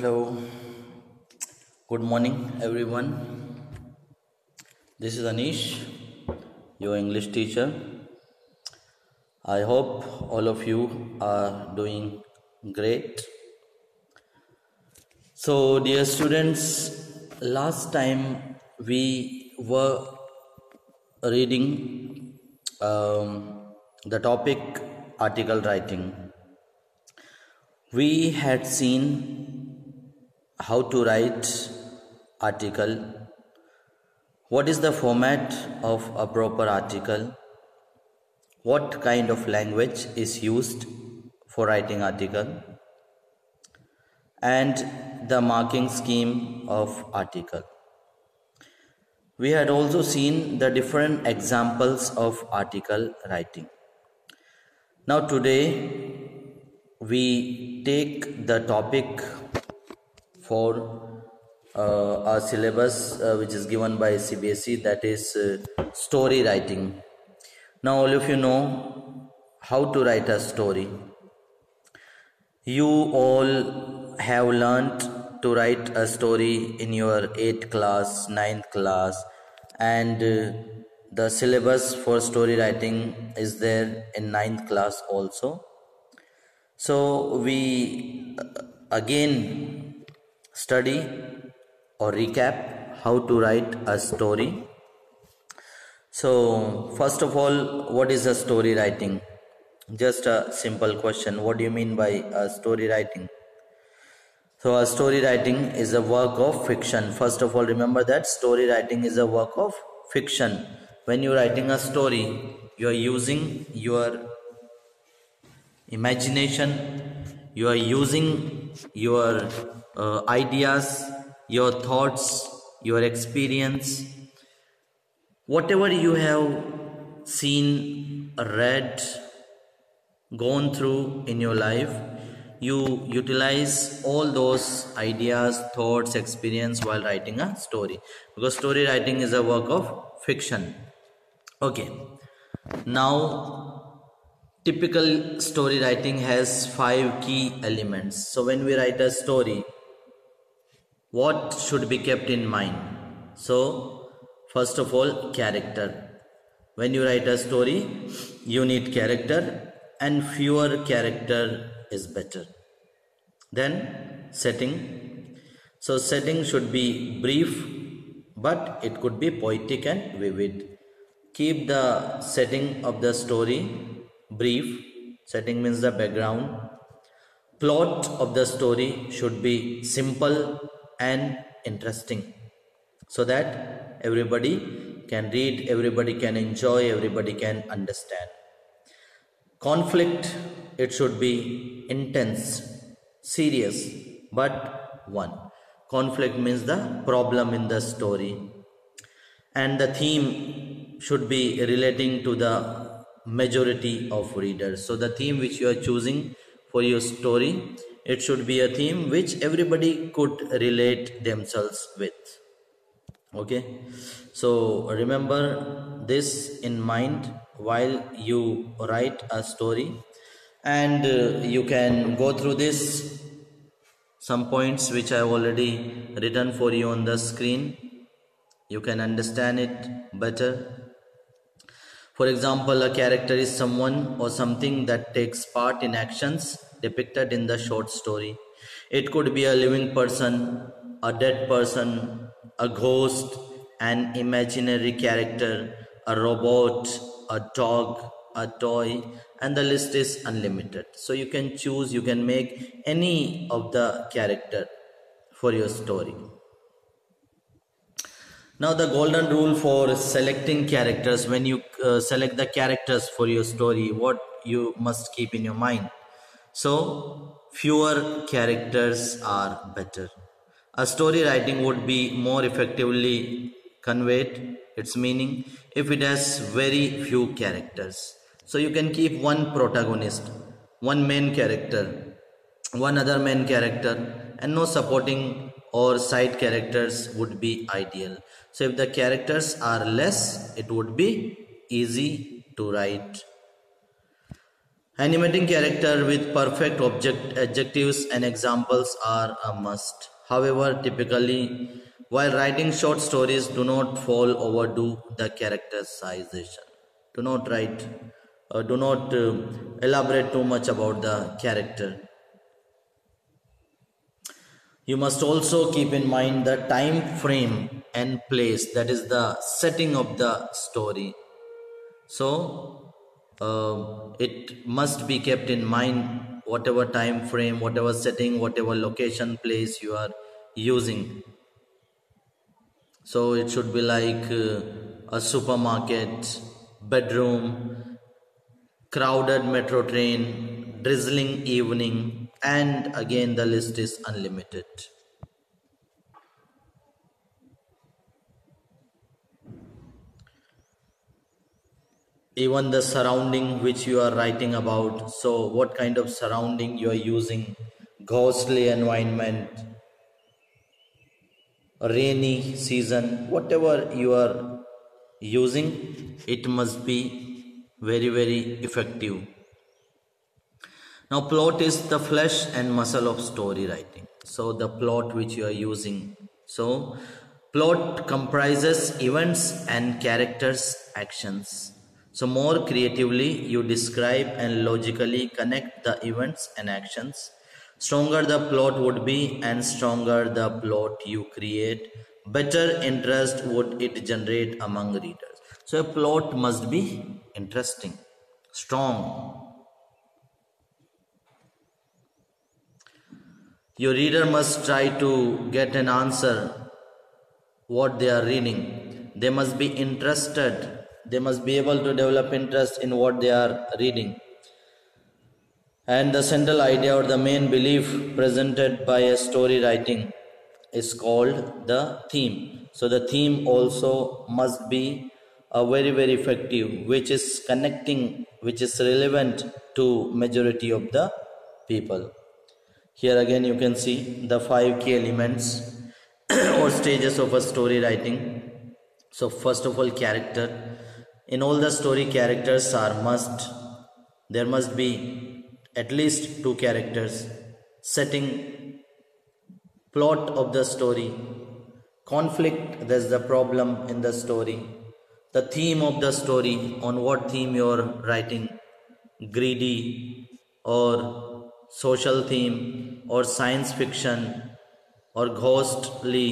Hello, good morning, everyone. This is Anish, your English teacher. I hope all of you are doing great. So, dear students, last time we were reading um, the topic article writing. We had seen how to write article. What is the format of a proper article? What kind of language is used for writing article? And the marking scheme of article. We had also seen the different examples of article writing. Now today we take the topic for uh, our syllabus uh, which is given by CBSE that is uh, story writing. Now all of you know how to write a story. You all have learnt to write a story in your 8th class, 9th class and uh, the syllabus for story writing is there in 9th class also so we uh, again study or recap how to write a story. So first of all, what is a story writing? Just a simple question. What do you mean by a story writing? So a story writing is a work of fiction. First of all, remember that story writing is a work of fiction. When you're writing a story, you are using your imagination you are using your uh, ideas your thoughts your experience. Whatever you have seen read gone through in your life you utilize all those ideas thoughts experience while writing a story. Because story writing is a work of fiction. Okay. Now typical story writing has five key elements. So when we write a story what should be kept in mind. So first of all character. When you write a story you need character and fewer character is better. Then setting. So setting should be brief but it could be poetic and vivid. Keep the setting of the story brief. Setting means the background. Plot of the story should be simple and interesting so that everybody can read everybody can enjoy everybody can understand. Conflict it should be intense serious but one. Conflict means the problem in the story and the theme should be relating to the majority of readers. So the theme which you are choosing for your story it should be a theme which everybody could relate themselves with. Okay? So remember this in mind while you write a story and uh, you can go through this. Some points which i have already written for you on the screen. You can understand it better. For example, a character is someone or something that takes part in actions depicted in the short story. It could be a living person, a dead person, a ghost, an imaginary character, a robot, a dog, a toy, and the list is unlimited. So you can choose, you can make any of the character for your story. Now the golden rule for selecting characters when you uh, select the characters for your story what you must keep in your mind. So fewer characters are better. A story writing would be more effectively conveyed its meaning if it has very few characters. So you can keep one protagonist, one main character, one other main character and no supporting or side characters would be ideal. So if the characters are less, it would be easy to write. Animating character with perfect object adjectives and examples are a must. However, typically, while writing short stories, do not fall overdo the characterization. Do not write, uh, do not uh, elaborate too much about the character. You must also keep in mind the time frame and place, that is the setting of the story. So, uh, it must be kept in mind whatever time frame whatever setting whatever location place you are using. So it should be like uh, a supermarket bedroom crowded metro train drizzling evening and again the list is unlimited even the surrounding which you are writing about so what kind of surrounding you are using? Ghostly environment rainy season whatever you are using it must be very very effective. Now plot is the flesh and muscle of story writing. So the plot which you are using. So plot comprises events and characters actions so, more creatively, you describe and logically connect the events and actions. Stronger the plot would be, and stronger the plot you create, better interest would it generate among readers. So, a plot must be interesting, strong. Your reader must try to get an answer what they are reading. They must be interested they must be able to develop interest in what they are reading. And the central idea or the main belief presented by a story writing is called the theme. So the theme also must be a very very effective which is connecting which is relevant to majority of the people. Here again you can see the five key elements or stages of a story writing. So first of all character in all the story characters are must there must be at least two characters. Setting plot of the story. Conflict there's the problem in the story. The theme of the story on what theme you're writing. Greedy or social theme or science fiction or ghostly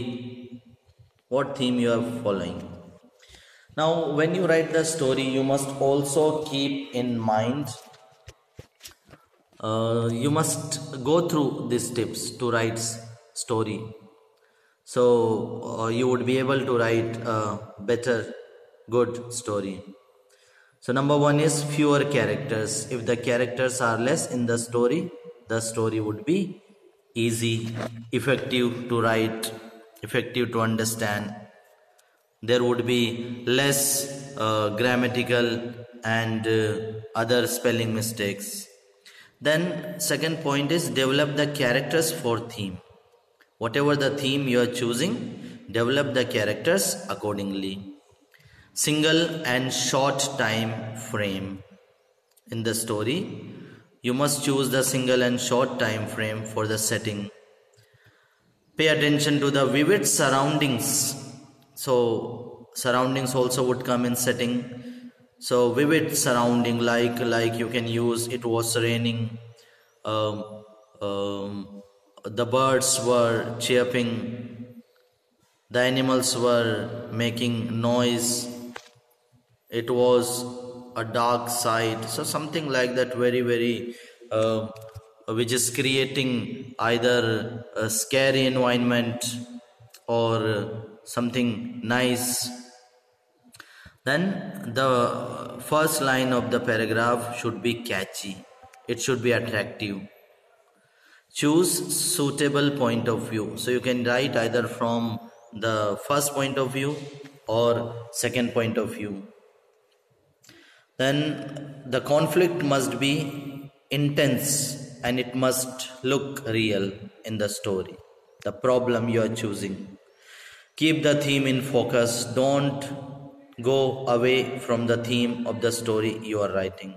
what theme you are following now, when you write the story, you must also keep in mind, uh, you must go through these tips to write story. So uh, you would be able to write a better, good story. So number one is fewer characters. If the characters are less in the story, the story would be easy, effective to write, effective to understand there would be less uh, grammatical and uh, other spelling mistakes. Then second point is develop the characters for theme. Whatever the theme you are choosing develop the characters accordingly. Single and short time frame. In the story you must choose the single and short time frame for the setting. Pay attention to the vivid surroundings so surroundings also would come in setting. So vivid surrounding like like you can use it was raining. Um, um, the birds were chirping. The animals were making noise. It was a dark side. So something like that very very uh, which is creating either a scary environment or something nice. Then the first line of the paragraph should be catchy. It should be attractive. Choose suitable point of view. So you can write either from the first point of view or second point of view. Then the conflict must be intense and it must look real in the story. The problem you are choosing Keep the theme in focus. Don't go away from the theme of the story you are writing.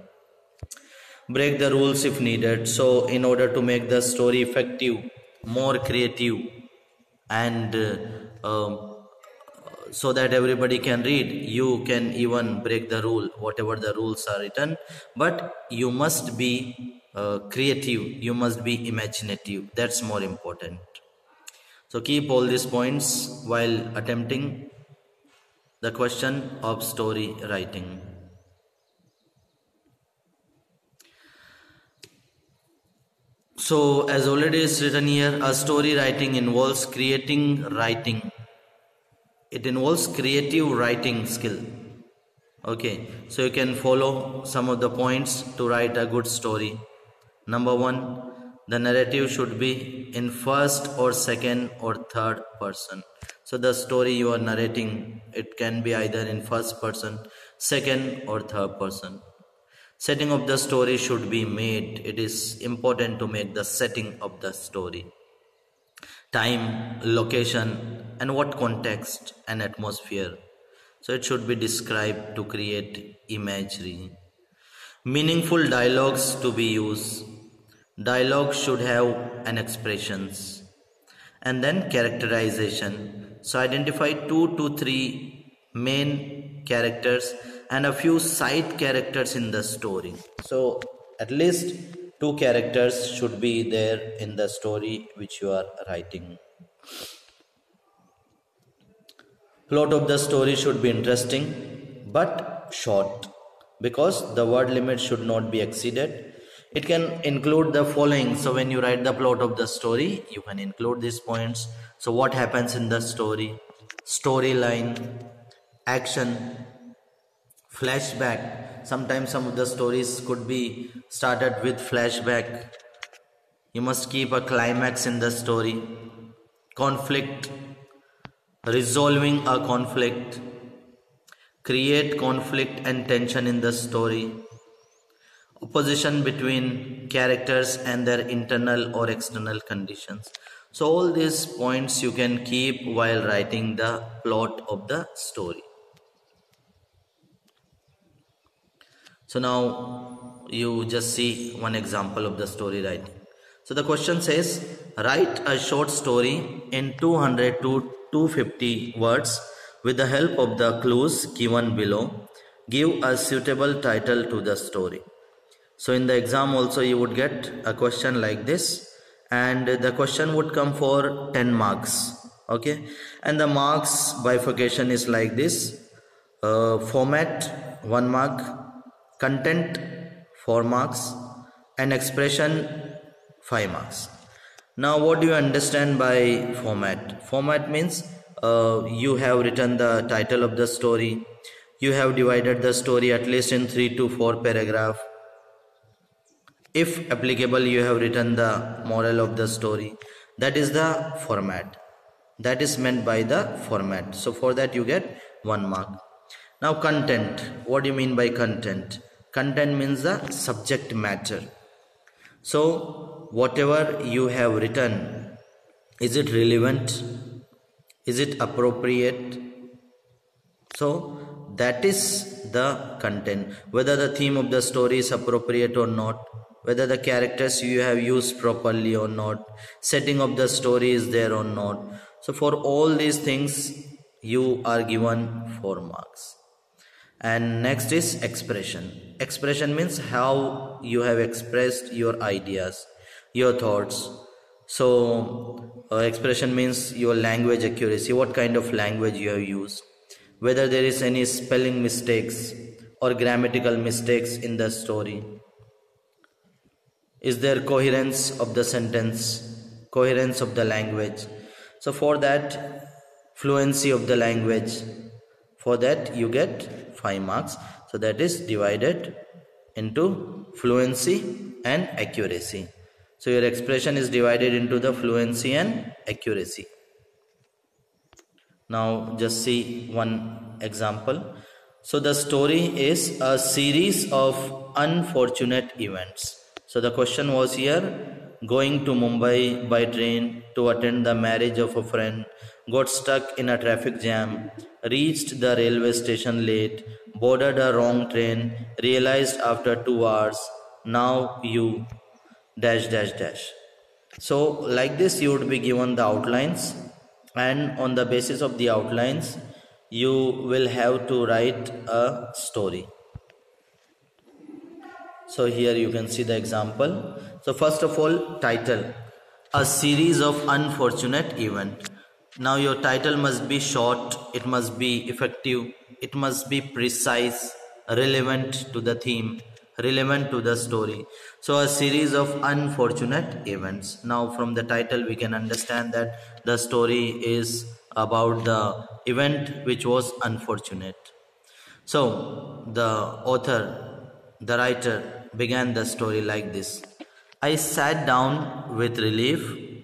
break the rules if needed. So in order to make the story effective more creative and uh, um, so that everybody can read you can even break the rule whatever the rules are written. But you must be uh, creative. You must be imaginative. That's more important so keep all these points while attempting the question of story writing So, as already is written here, a story writing involves creating writing. It involves creative writing skill. Okay, so you can follow some of the points to write a good story. Number one, the narrative should be in first or second or third person. So, the story you are narrating, it can be either in first person, second, or third person. Setting of the story should be made it is important to make the setting of the story. Time location and what context and atmosphere. So it should be described to create imagery. Meaningful dialogues to be used dialogue should have an expressions. And then characterization. So identify two to three main characters and a few side characters in the story. So at least two characters should be there in the story which you are writing. Plot of the story should be interesting but short because the word limit should not be exceeded it can include the following. So when you write the plot of the story you can include these points. So what happens in the story? Storyline action flashback. Sometimes some of the stories could be started with flashback. You must keep a climax in the story. Conflict. Resolving a conflict. Create conflict and tension in the story opposition between characters and their internal or external conditions so all these points you can keep while writing the plot of the story So now you just see one example of the story writing. So the question says write a short story in 200 to 250 words with the help of the clues given below. Give a suitable title to the story. So in the exam also you would get a question like this. And the question would come for 10 marks. Okay? And the marks bifurcation is like this. Uh, format 1 mark. Content 4 marks. And expression 5 marks. Now what do you understand by format? Format means uh, you have written the title of the story. You have divided the story at least in 3 to 4 paragraph if applicable you have written the moral of the story. That is the format. That is meant by the format. So for that you get one mark. Now content. What do you mean by content? Content means the subject matter. So whatever you have written is it relevant? Is it appropriate? So that is the content. Whether the theme of the story is appropriate or not whether the characters you have used properly or not setting of the story is there or not. So for all these things you are given 4 marks. And next is expression. Expression means how you have expressed your ideas your thoughts. So uh, expression means your language accuracy what kind of language you have used. Whether there is any spelling mistakes or grammatical mistakes in the story is there coherence of the sentence coherence of the language? So for that fluency of the language. For that you get 5 marks. So that is divided into fluency and accuracy. So your expression is divided into the fluency and accuracy. Now just see one example. So the story is a series of unfortunate events so the question was here going to mumbai by train to attend the marriage of a friend got stuck in a traffic jam reached the railway station late, boarded a wrong train, realized after two hours now you dash dash dash. So like this you would be given the outlines and on the basis of the outlines you will have to write a story so here you can see the example. So first of all title. A series of unfortunate event. Now your title must be short it must be effective it must be precise relevant to the theme relevant to the story. So a series of unfortunate events. Now from the title we can understand that the story is about the event which was unfortunate. So the author the writer began the story like this I sat down with relief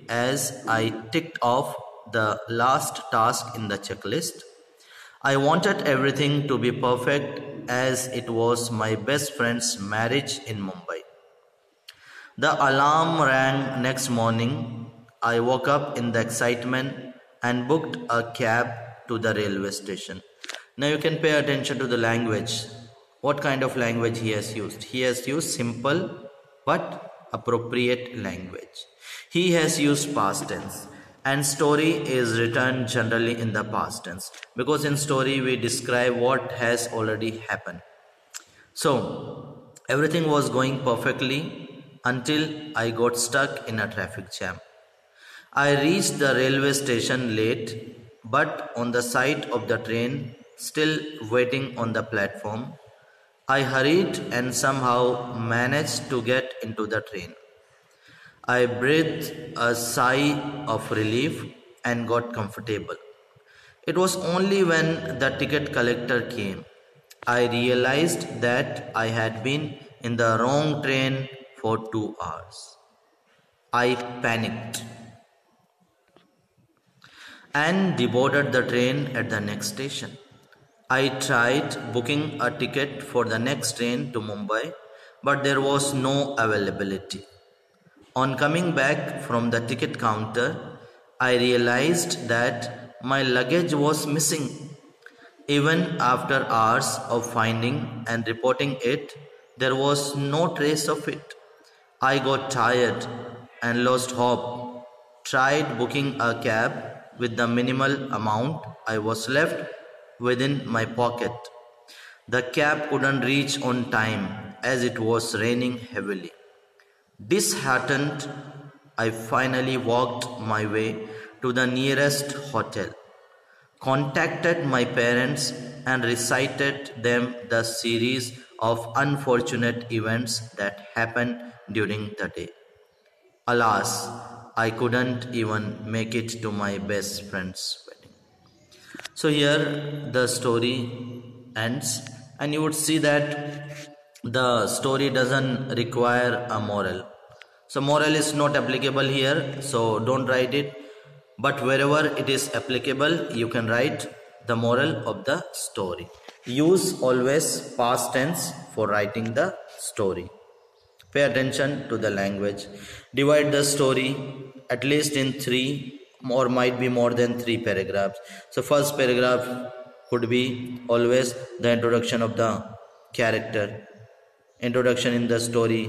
as I ticked off the last task in the checklist. I wanted everything to be perfect as it was my best friend's marriage in Mumbai. The alarm rang next morning. I woke up in the excitement and booked a cab to the railway station. Now you can pay attention to the language what kind of language he has used? He has used simple but appropriate language. He has used past tense. And story is written generally in the past tense. Because in story we describe what has already happened. So everything was going perfectly until i got stuck in a traffic jam. I reached the railway station late but on the side of the train still waiting on the platform I hurried and somehow managed to get into the train. I breathed a sigh of relief and got comfortable. It was only when the ticket collector came I realized that I had been in the wrong train for two hours. I panicked and deboarded the train at the next station. I tried booking a ticket for the next train to Mumbai, but there was no availability. On coming back from the ticket counter, I realized that my luggage was missing. Even after hours of finding and reporting it, there was no trace of it. I got tired and lost hope. Tried booking a cab with the minimal amount I was left within my pocket. The cab couldn't reach on time as it was raining heavily. Disheartened, I finally walked my way to the nearest hotel, contacted my parents, and recited them the series of unfortunate events that happened during the day. Alas, I couldn't even make it to my best friend's so here the story ends and you would see that the story doesn't require a moral. So moral is not applicable here so don't write it. But wherever it is applicable you can write the moral of the story. Use always past tense for writing the story. Pay attention to the language. Divide the story at least in three or might be more than three paragraphs. So first paragraph could be always the introduction of the character. Introduction in the story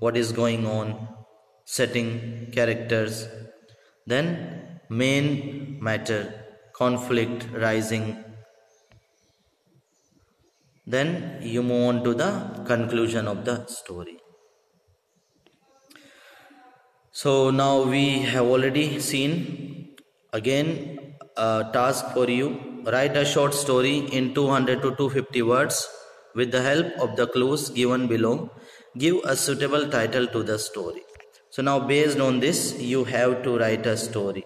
what is going on setting characters. Then main matter conflict rising. Then you move on to the conclusion of the story so now we have already seen again a task for you. Write a short story in 200 to 250 words with the help of the clues given below. Give a suitable title to the story. So now based on this you have to write a story.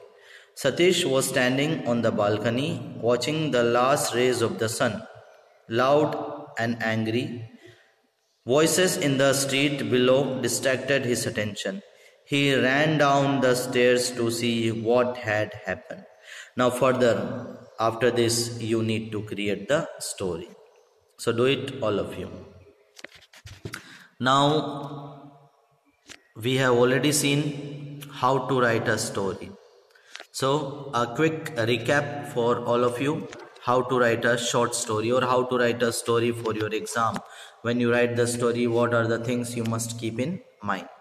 Satish was standing on the balcony watching the last rays of the sun. Loud and angry. Voices in the street below distracted his attention. He ran down the stairs to see what had happened. Now, further, after this, you need to create the story. So, do it, all of you. Now, we have already seen how to write a story. So, a quick recap for all of you how to write a short story or how to write a story for your exam when you write the story what are the things you must keep in mind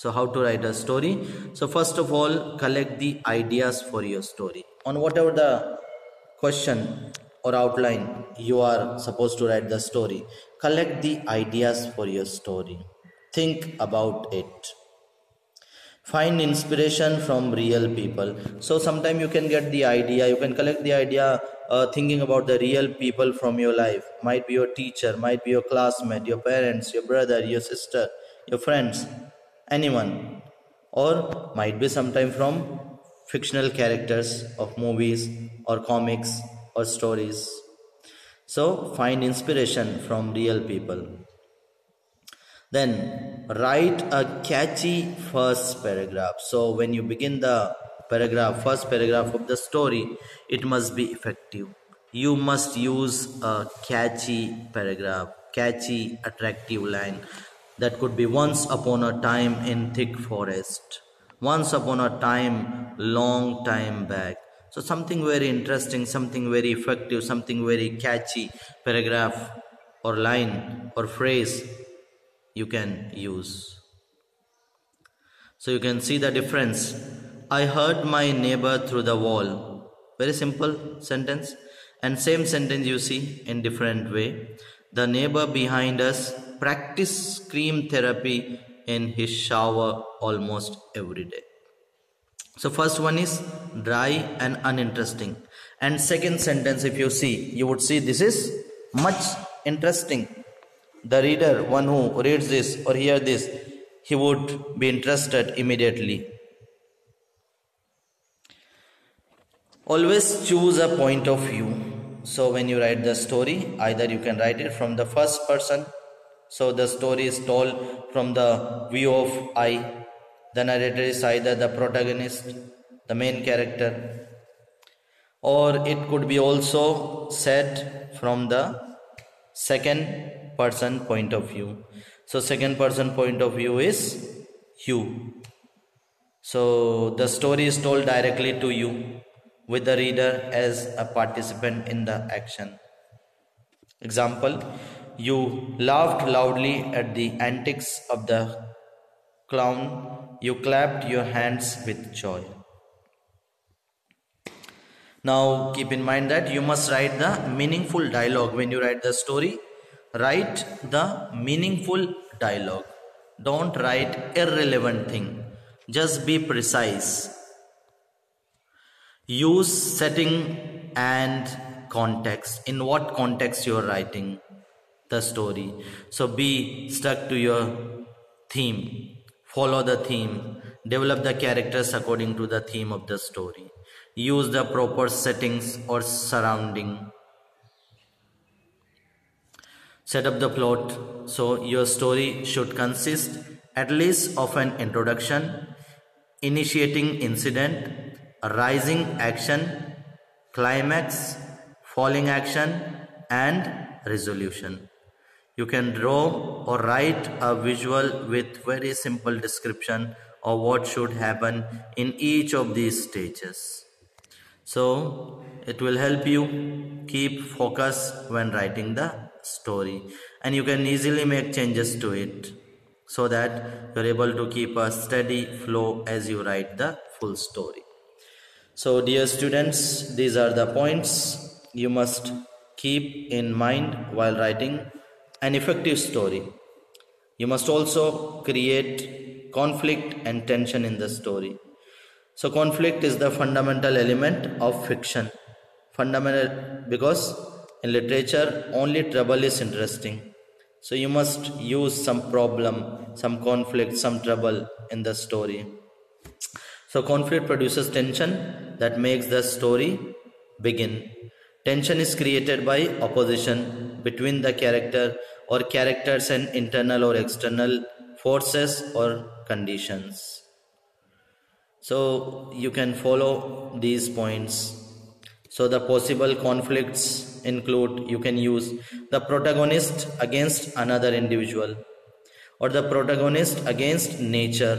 so how to write a story? So first of all collect the ideas for your story. On whatever the question or outline you are supposed to write the story collect the ideas for your story. Think about it. Find inspiration from real people. So sometime you can get the idea you can collect the idea uh, thinking about the real people from your life. Might be your teacher might be your classmate your parents your brother your sister your friends anyone or might be sometime from fictional characters of movies or comics or stories. So find inspiration from real people. Then write a catchy first paragraph. So when you begin the paragraph first paragraph of the story it must be effective. You must use a catchy paragraph catchy attractive line that could be once upon a time in thick forest once upon a time long time back. So something very interesting something very effective something very catchy paragraph or line or phrase you can use. So you can see the difference. I heard my neighbor through the wall. Very simple sentence. And same sentence you see in different way. The neighbor behind us practice scream therapy in his shower almost every day. So first one is dry and uninteresting. And second sentence if you see you would see this is much interesting. The reader one who reads this or hear this he would be interested immediately. Always choose a point of view. So when you write the story either you can write it from the first person so the story is told from the view of I. The narrator is either the protagonist, the main character, or it could be also said from the second person point of view. So second person point of view is you. So the story is told directly to you with the reader as a participant in the action. Example you laughed loudly at the antics of the clown. You clapped your hands with joy. Now keep in mind that you must write the meaningful dialogue when you write the story. Write the meaningful dialogue. Don't write irrelevant thing. Just be precise. Use setting and context. In what context you are writing the story. So be stuck to your theme. Follow the theme. Develop the characters according to the theme of the story. Use the proper settings or surrounding. Set up the plot. So your story should consist at least of an introduction, initiating incident, rising action, climax, falling action, and resolution. You can draw or write a visual with very simple description of what should happen in each of these stages. So it will help you keep focus when writing the story and you can easily make changes to it so that you're able to keep a steady flow as you write the full story. So dear students, these are the points you must keep in mind while writing an effective story. You must also create conflict and tension in the story. So, conflict is the fundamental element of fiction. Fundamental because in literature only trouble is interesting. So, you must use some problem, some conflict, some trouble in the story. So, conflict produces tension that makes the story begin. Tension is created by opposition between the character or characters and internal or external forces or conditions. So you can follow these points. So the possible conflicts include you can use the protagonist against another individual or the protagonist against nature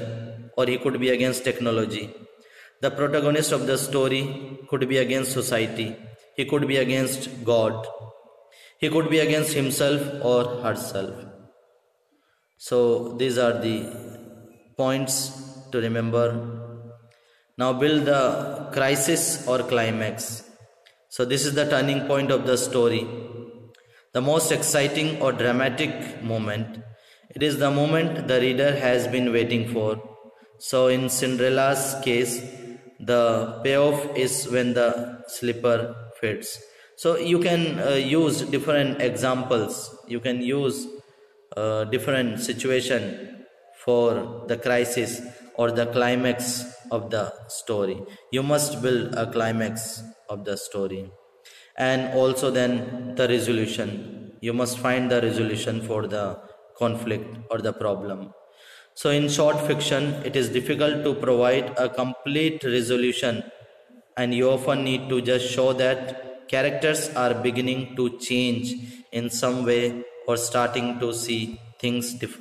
or he could be against technology. The protagonist of the story could be against society he could be against god he could be against himself or herself. So these are the points to remember. Now build the crisis or climax. So this is the turning point of the story. The most exciting or dramatic moment. It is the moment the reader has been waiting for. So in cinderella's case the payoff is when the slipper fits so you can uh, use different examples. You can use uh, different situation for the crisis or the climax of the story. You must build a climax of the story. And also then the resolution. You must find the resolution for the conflict or the problem. So in short fiction it is difficult to provide a complete resolution. And you often need to just show that characters are beginning to change in some way or starting to see things different